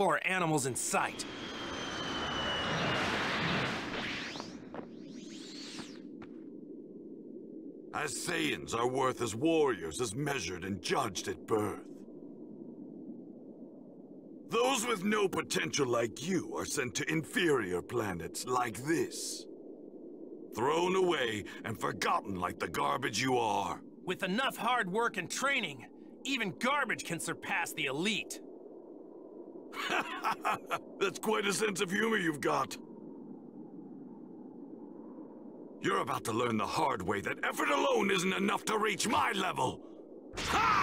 Or animals in sight. As Saiyans are worth as warriors as measured and judged at birth. Those with no potential like you are sent to inferior planets like this. Thrown away and forgotten like the garbage you are. With enough hard work and training, even garbage can surpass the elite. That's quite a sense of humor you've got. You're about to learn the hard way that effort alone isn't enough to reach my level. Ha!